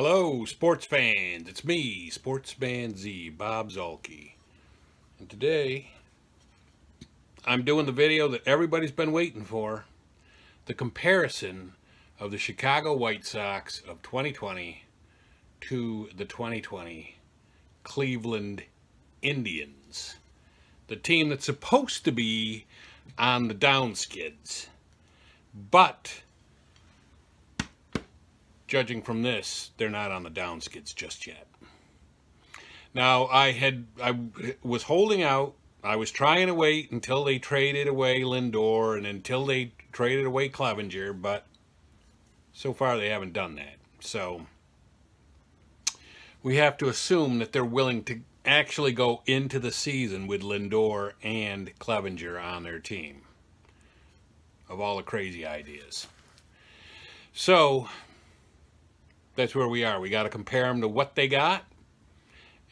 Hello, sports fans. It's me, Sportsman Z, Bob Zuhlke. And today, I'm doing the video that everybody's been waiting for. The comparison of the Chicago White Sox of 2020 to the 2020 Cleveland Indians. The team that's supposed to be on the downskids. But judging from this, they're not on the downskids just yet. Now, I had I was holding out. I was trying to wait until they traded away Lindor and until they traded away Clevinger, but so far they haven't done that. So we have to assume that they're willing to actually go into the season with Lindor and Clevinger on their team. Of all the crazy ideas. So that's where we are. We got to compare them to what they got,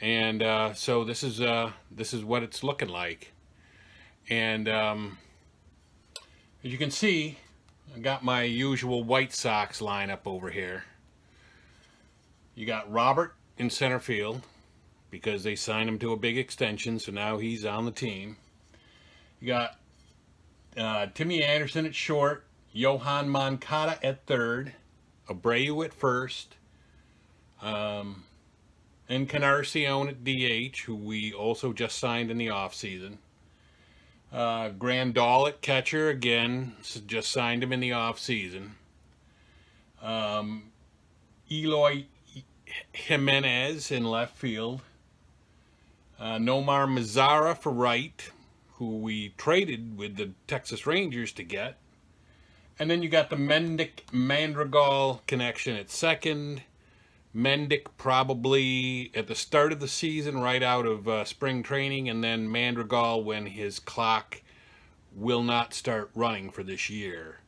and uh, so this is uh, this is what it's looking like. And um, as you can see, I got my usual White Sox lineup over here. You got Robert in center field because they signed him to a big extension, so now he's on the team. You got uh, Timmy Anderson at short, Yoan Moncada at third, Abreu at first, um, Encarnacion at DH, who we also just signed in the offseason. Uh, Grandal at catcher, again, just signed him in the offseason. Um, Eloy Jimenez in left field. Uh, Nomar Mazara for right, who we traded with the Texas Rangers to get. And then you got the Mendick Madrigal connection at second. Mendick probably at the start of the season, right out of uh, spring training, and then Madrigal when his clock will not start running for this year.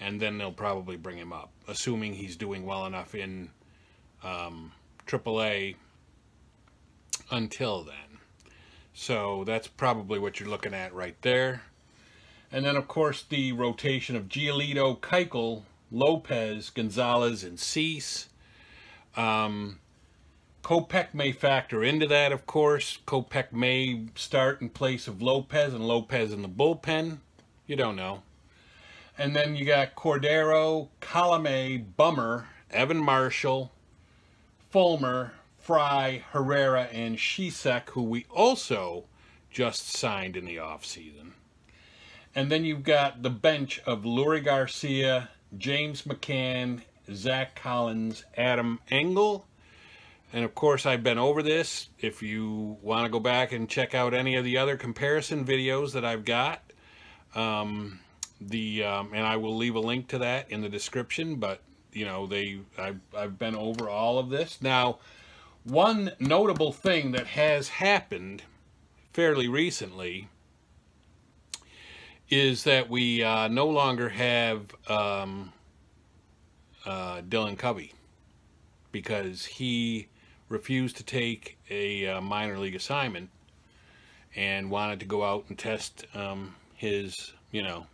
And then they'll probably bring him up, assuming he's doing well enough in um, AAA until then. So that's probably what you're looking at right there. And then, of course, the rotation of Giolito, Keuchel, Lopez, Gonzalez, and Cease. Um, Kopech may factor into that, of course. Kopech may start in place of Lopez and Lopez in the bullpen. You don't know. And then you got Cordero, Colome, Bummer, Evan Marshall, Fulmer, Fry, Herrera, and Cishek, who we also just signed in the offseason. And then you've got the bench of Leury Garcia, James McCann, Zach Collins, Adam Engel. And of course, I've been over this. If you want to go back and check out any of the other comparison videos that I've got, um, the um, and I will leave a link to that in the description. But you know, they I've I've been over all of this now. One notable thing that has happened fairly recently is that we uh, no longer have um, uh, Dylan Covey because he refused to take a uh, minor league assignment and wanted to go out and test um, his, you know,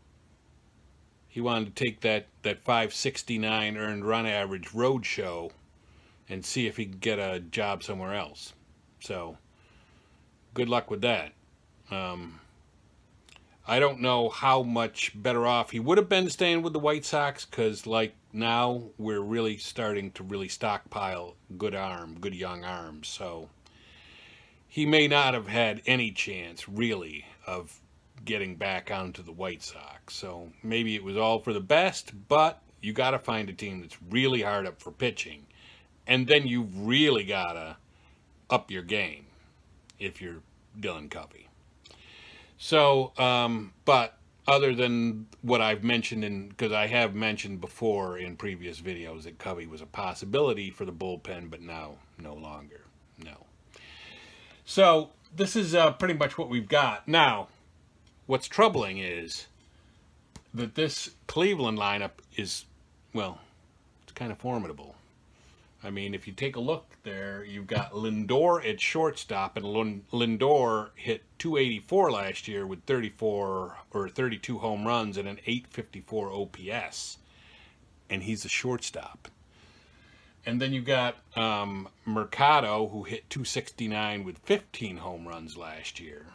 he wanted to take that, that 569 earned run average road show and see if he could get a job somewhere else. So, good luck with that. Um, I don't know how much better off he would have been staying with the White Sox because, like, now we're really starting to really stockpile good arm, good young arms. So he may not have had any chance, really, of getting back onto the White Sox. So maybe it was all for the best, but you got to find a team that's really hard up for pitching. And then you've really got to up your game if you're Dylan Covey. So, um, but other than what I've mentioned in, because I have mentioned before in previous videos that Covey was a possibility for the bullpen, but now no longer. No. So this is uh, pretty much what we've got. Now, what's troubling is that this Cleveland lineup is, well, it's kind of formidable. I mean, if you take a look there, you've got Lindor at shortstop, and Lindor hit 284 last year with 34 or 32 home runs and an 854 OPS, and he's a shortstop. And then you've got um, Mercado, who hit 269 with 15 home runs last year.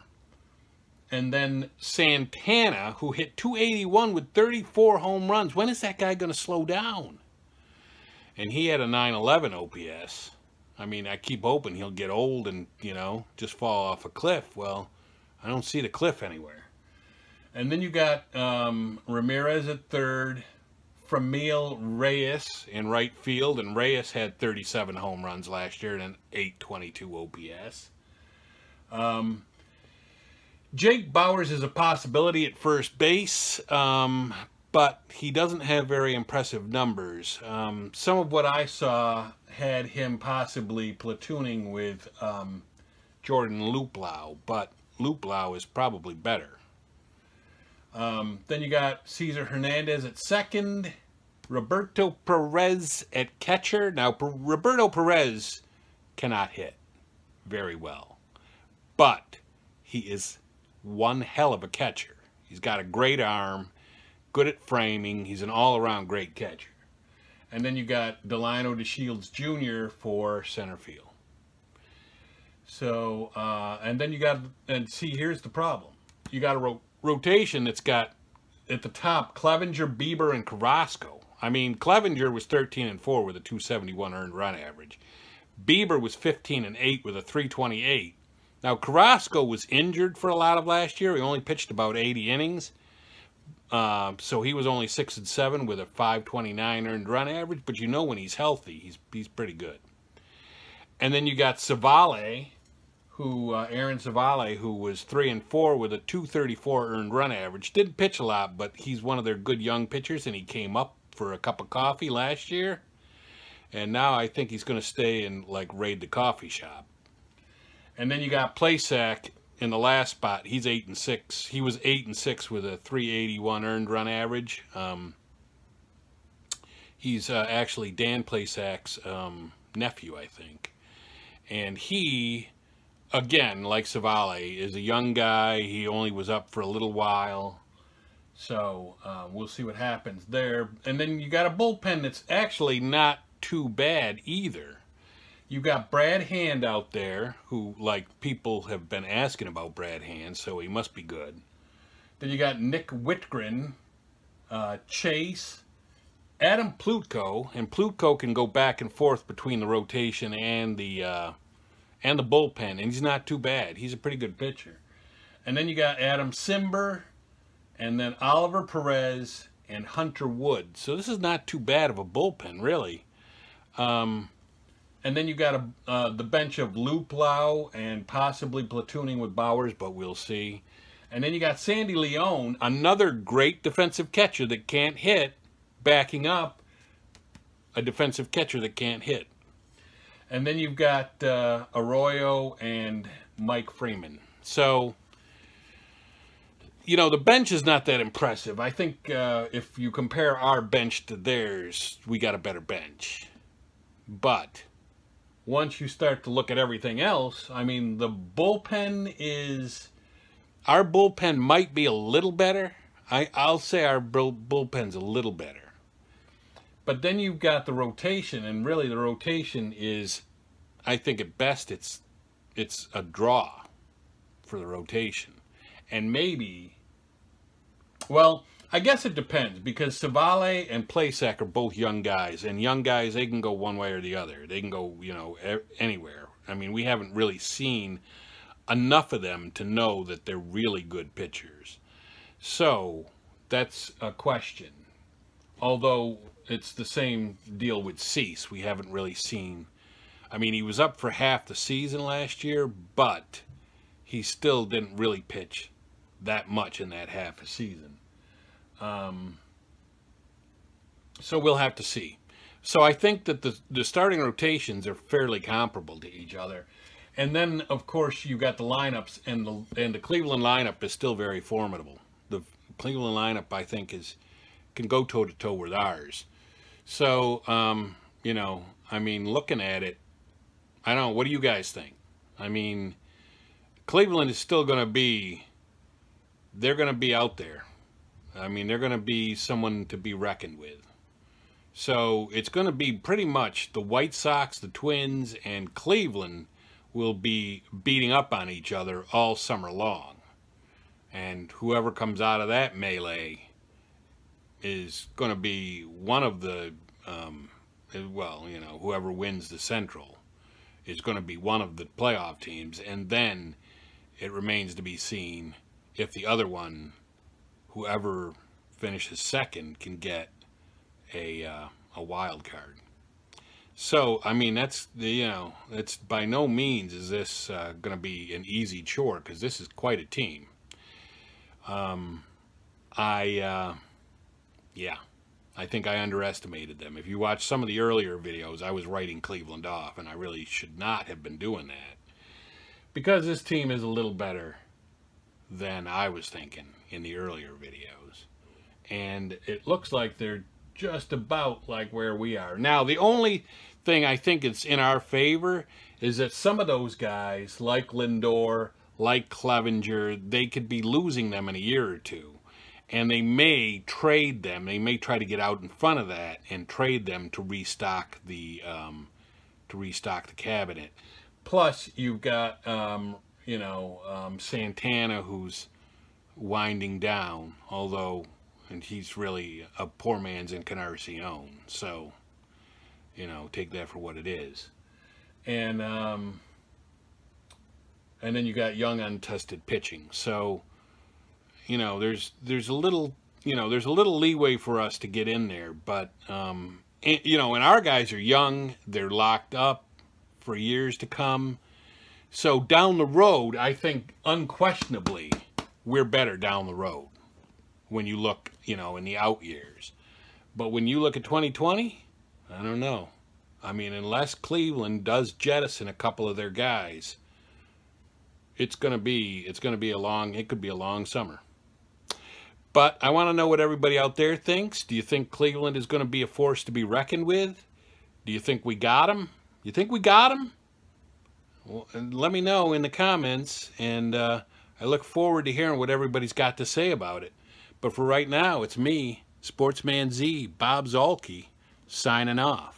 And then Santana, who hit 281 with 34 home runs. When is that guy going to slow down? And he had a 911 OPS. I mean, I keep hoping he'll get old and, you know, just fall off a cliff. Well, I don't see the cliff anywhere. And then you got um, Ramirez at third, Franmil Reyes in right field, and Reyes had 37 home runs last year and an 822 OPS. Um, Jake Bauers is a possibility at first base, um, but he doesn't have very impressive numbers. Um, some of what I saw had him possibly platooning with um, Jordan Luplow, but Luplow is probably better. Um, then you got Cesar Hernandez at second, Roberto Perez at catcher. Now, P Roberto Perez cannot hit very well, but he is one hell of a catcher. He's got a great arm, good at framing. He's an all-around great catcher. And then you got Delino DeShields Jr. for center field. So, uh, and then you got, and see, here's the problem. You got a ro rotation that's got at the top Clevinger, Bieber, and Carrasco. I mean, Clevinger was 13 and 4 with a 271 earned run average. Bieber was 15 and 8 with a 328. Now, Carrasco was injured for a lot of last year. He only pitched about 80 innings. Uh, so he was only 6 and 7 with a 529 earned run average. But you know when he's healthy, he's, he's pretty good. And then you got Civale, who uh, Aaron Civale, who was three and four with a 234 earned run average, didn't pitch a lot, but he's one of their good young pitchers, and he came up for a cup of coffee last year, and now I think he's going to stay and like raid the coffee shop. And then you got Plesac in the last spot. He's eight and six. He was eight and six with a 381 earned run average. Um, he's uh, actually Dan Plesac's um, nephew, I think, and he again, like Civale, is a young guy. He only was up for a little while. So uh, we'll see what happens there. And then you got a bullpen that's actually not too bad either. You got Brad Hand out there, who, like, people have been asking about Brad Hand, so he must be good. Then you got Nick Wittgren, uh, Chase, Adam Plutko, and Plutko can go back and forth between the rotation and the uh, and the bullpen, and he's not too bad. He's a pretty good pitcher. And then you got Adam Cimber, and then Oliver Perez and Hunter Wood. So this is not too bad of a bullpen, really. Um, and then you got a, uh, the bench of Luplow and possibly platooning with Bauers, but we'll see. And then you got Sandy Leone, another great defensive catcher that can't hit, backing up a defensive catcher that can't hit. And then you've got uh, Arroyo and Mike Freeman. So, you know, the bench is not that impressive. I think uh, if you compare our bench to theirs, we got a better bench. But once you start to look at everything else, I mean, the bullpen is... Our bullpen might be a little better. I, I'll say our bullpen's a little better. But then you've got the rotation, and really the rotation is, I think at best it's it's a draw for the rotation. And maybe, well, I guess it depends because Civale and Plesac are both young guys, and young guys they can go one way or the other. They can go, you know, anywhere. I mean, we haven't really seen enough of them to know that they're really good pitchers. So that's a question. Although it's the same deal with Cease. We haven't really seen. I mean, he was up for half the season last year, but he still didn't really pitch that much in that half a season. Um, so we'll have to see. So I think that the the starting rotations are fairly comparable to each other. And then, of course, you've got the lineups, and the and the Cleveland lineup is still very formidable. The Cleveland lineup, I think, is can go toe to toe with ours. So, um, you know, I mean, looking at it, I don't know. What do you guys think? I mean, Cleveland is still going to be, they're going to be out there. I mean, they're going to be someone to be reckoned with. So it's going to be pretty much the White Sox, the Twins, and Cleveland will be beating up on each other all summer long. And whoever comes out of that melee is going to be one of the, um, well, you know, whoever wins the Central is going to be one of the playoff teams. And then it remains to be seen if the other one, whoever finishes second, can get a, uh, a wild card. So, I mean, that's the, you know, it's by no means is this uh, going to be an easy chore because this is quite a team. Um, I, uh, yeah, I think I underestimated them. If you watch some of the earlier videos, I was writing Cleveland off, and I really should not have been doing that because this team is a little better than I was thinking in the earlier videos. And it looks like they're just about like where we are. Now, the only thing I think it's in our favor is that some of those guys, like Lindor, like Clevinger, they could be losing them in a year or two. And they may trade them. They may try to get out in front of that and trade them to restock the um, to restock the cabinet. Plus, you've got um, you know um, Santana, who's winding down, although and he's really a poor man's Encarnacion. So, you know, take that for what it is. And um, and then you got young untested pitching. So, you know, there's there's a little you know there's a little leeway for us to get in there, but um, and, you know, and our guys are young. They're locked up for years to come. So down the road, I think unquestionably we're better down the road when you look, you know, in the out years. But when you look at 2020, I don't know. I mean, unless Cleveland does jettison a couple of their guys, it's going to be it's going to be a long it could be a long summer. But I want to know what everybody out there thinks. Do you think Cleveland is going to be a force to be reckoned with? Do you think we got him? You think we got him? Well, let me know in the comments, and uh, I look forward to hearing what everybody's got to say about it. But for right now, it's me, Sportsman Z, Bob Zuhlke, signing off.